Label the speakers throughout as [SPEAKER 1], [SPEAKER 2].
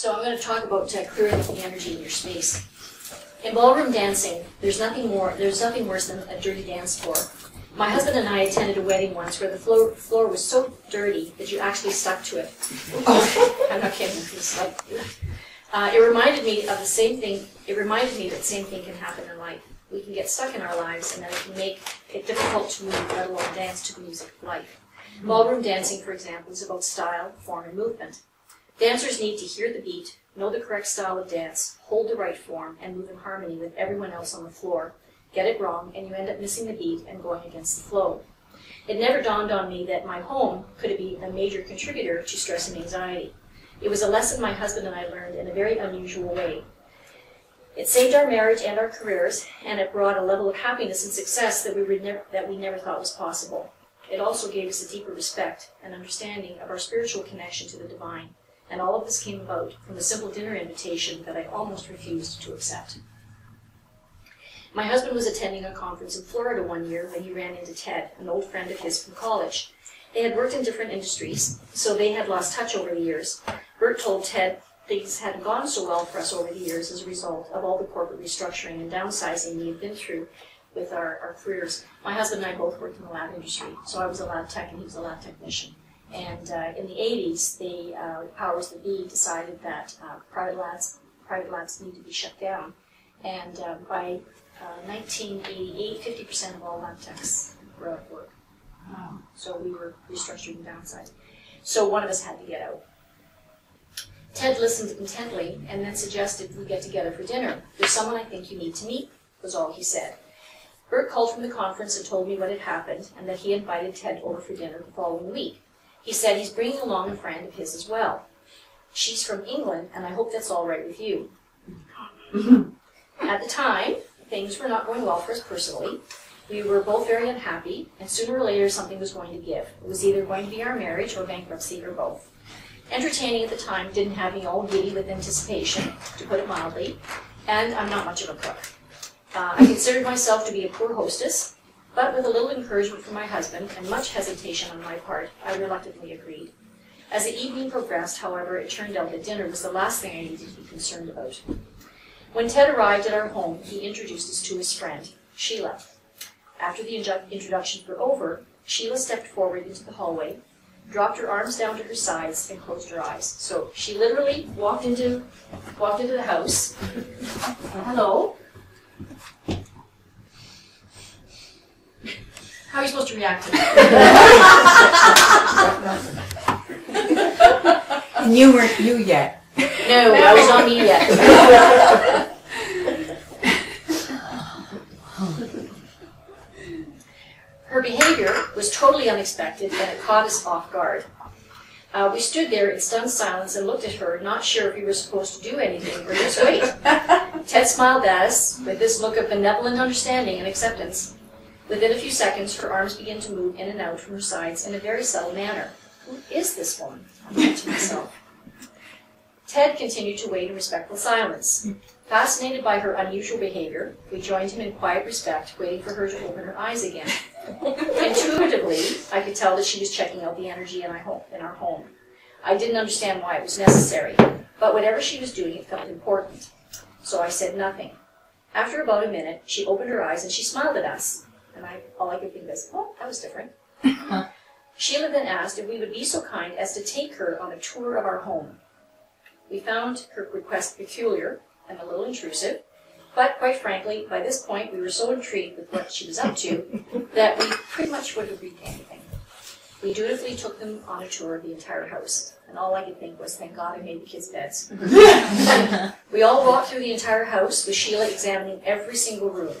[SPEAKER 1] So I'm going to talk about uh, clearing up the energy in your space. In ballroom dancing, there's nothing more. There's nothing worse than a dirty dance floor. My husband and I attended a wedding once where the floor, floor was so dirty that you actually stuck to it. I'm not kidding. Like, uh, it reminded me of the same thing. It reminded me that the same thing can happen in life. We can get stuck in our lives, and then it can make it difficult to move, let alone dance to the music of life. Ballroom dancing, for example, is about style, form, and movement. Dancers need to hear the beat, know the correct style of dance, hold the right form, and move in harmony with everyone else on the floor. Get it wrong, and you end up missing the beat and going against the flow. It never dawned on me that my home could be a major contributor to stress and anxiety. It was a lesson my husband and I learned in a very unusual way. It saved our marriage and our careers, and it brought a level of happiness and success that we, never, that we never thought was possible. It also gave us a deeper respect and understanding of our spiritual connection to the divine and all of this came about from a simple dinner invitation that I almost refused to accept. My husband was attending a conference in Florida one year when he ran into Ted, an old friend of his from college. They had worked in different industries, so they had lost touch over the years. Bert told Ted things hadn't gone so well for us over the years as a result of all the corporate restructuring and downsizing we had been through with our, our careers. My husband and I both worked in the lab industry, so I was a lab tech and he was a lab technician. And uh, in the 80s, the uh, powers that be decided that uh, private labs private labs need to be shut down. And uh, by 1988, uh, 50% of all lab techs were out of work. Wow. So we were restructuring and downsizing. So one of us had to get out. Ted listened intently and then suggested we get together for dinner. There's someone I think you need to meet, was all he said. Bert called from the conference and told me what had happened and that he invited Ted over for dinner the following week. He said he's bringing along a friend of his as well. She's from England, and I hope that's all right with you. At the time, things were not going well for us personally. We were both very unhappy, and sooner or later something was going to give. It was either going to be our marriage or bankruptcy or both. Entertaining at the time didn't have me all giddy with anticipation, to put it mildly, and I'm not much of a cook. Uh, I considered myself to be a poor hostess, but with a little encouragement from my husband and much hesitation on my part, I reluctantly agreed. As the evening progressed, however, it turned out that dinner was the last thing I needed to be concerned about. When Ted arrived at our home, he introduced us to his friend, Sheila. After the introductions were over, Sheila stepped forward into the hallway, dropped her arms down to her sides, and closed her eyes. So she literally walked into walked into the house. Hello. How are you supposed to react to
[SPEAKER 2] that? and you weren't you yet.
[SPEAKER 1] No, I was not me yet. Her behavior was totally unexpected and it caught us off guard. Uh, we stood there in stunned silence and looked at her, not sure if we were supposed to do anything or just wait. Ted smiled at us with this look of benevolent understanding and acceptance. Within a few seconds, her arms began to move in and out from her sides in a very subtle manner. Who is this woman? I thought to myself. Ted continued to wait in respectful silence. Fascinated by her unusual behavior, we joined him in quiet respect, waiting for her to open her eyes again. Intuitively, I could tell that she was checking out the energy in our home. In our home. I didn't understand why it was necessary, but whatever she was doing, it felt important. So I said nothing. After about a minute, she opened her eyes and she smiled at us. And I, all I could think was, oh, that was different. Sheila then asked if we would be so kind as to take her on a tour of our home. We found her request peculiar and a little intrusive, but quite frankly, by this point, we were so intrigued with what she was up to that we pretty much would have to anything. We dutifully took them on a tour of the entire house, and all I could think was, thank God I made the kids' beds. we all walked through the entire house, with Sheila examining every single room,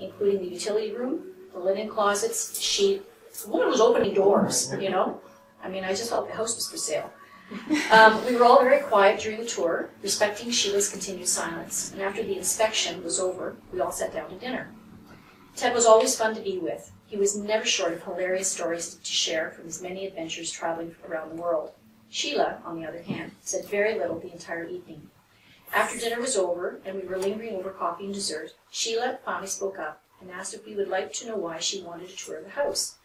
[SPEAKER 1] including the utility room, the linen closets. She, the woman was opening doors, you know? I mean, I just felt the house was for sale. Um, we were all very quiet during the tour, respecting Sheila's continued silence. And after the inspection was over, we all sat down to dinner. Ted was always fun to be with. He was never short of hilarious stories to share from his many adventures traveling around the world. Sheila, on the other hand, said very little the entire evening. After dinner was over and we were lingering over coffee and dessert, Sheila finally spoke up and asked if we would like to know why she wanted to tour of the house.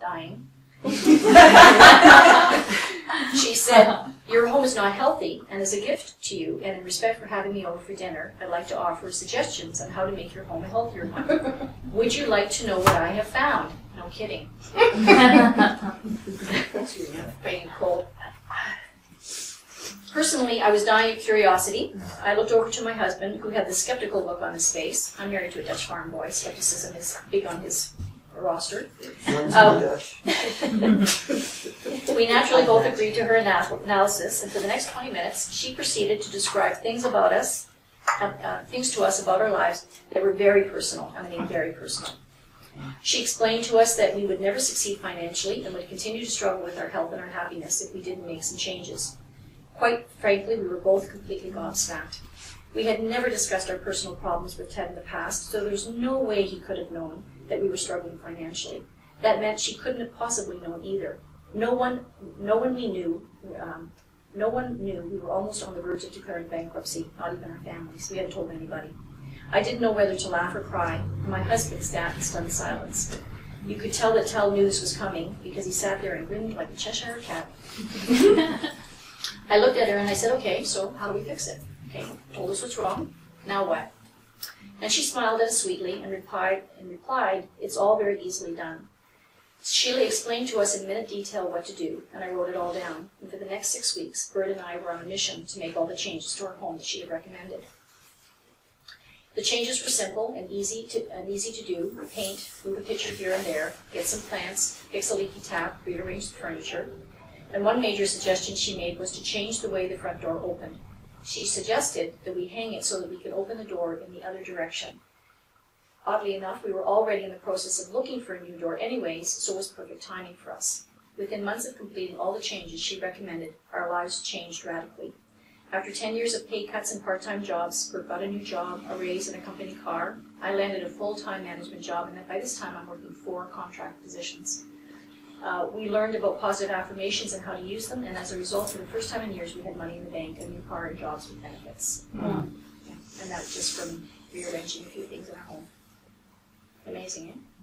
[SPEAKER 1] Dying. she said, Your home is not healthy, and as a gift to you, and in respect for having me over for dinner, I'd like to offer suggestions on how to make your home a healthier one. Would you like to know what I have found? No kidding. Raining cold. Personally, I was dying of curiosity. I looked over to my husband, who had the skeptical look on his face. I'm married to a Dutch farm boy. Skepticism is big on his roster. Um, We naturally both agreed to her ana- analysis, and for the next 20 minutes, she proceeded to describe things about us, uh, uh, things to us about our lives that were very personal. I mean, very personal. She explained to us that we would never succeed financially and would continue to struggle with our health and our happiness if we didn't make some changes. Quite frankly, we were both completely gobsmacked. We had never discussed our personal problems with Ted in the past, so there's no way he could have known that we were struggling financially. That meant she couldn't have possibly known either. No one, no one we knew, um, no one knew we were almost on the verge of declaring bankruptcy, not even our families. We hadn't told anybody. I didn't know whether to laugh or cry. My husband sat in stunned silence. You could tell that Ted this was coming because he sat there and grinned like a Cheshire cat. I looked at her and I said, okay, so how do we fix it? Okay, told us what's wrong. Now what? And she smiled at us sweetly and replied, and replied, it's all very easily done. Sheila explained to us in minute detail what to do, and I wrote it all down. And for the next six weeks, Bert and I were on a mission to make all the changes to our home that she had recommended. The changes were simple and easy to and easy to do. Paint, move a picture here and there, get some plants, fix a leaky tap, rearrange the furniture. And one major suggestion she made was to change the way the front door opened. She suggested that we hang it so that we could open the door in the other direction. Oddly enough, we were already in the process of looking for a new door anyways, so it was perfect timing for us. Within months of completing all the changes she recommended, our lives changed radically. After 10 years of pay cuts and part-time jobs, Bert got a new job, a raise, and a company car. I landed a full-time management job, and by this time I'm working four contract positions. Uh, we learned about positive affirmations and how to use them, and as a result, for the first time in years, we had money in the bank, a new car, and jobs with benefits. Yeah. And that was just from rearranging a few things in our home. Amazing, eh?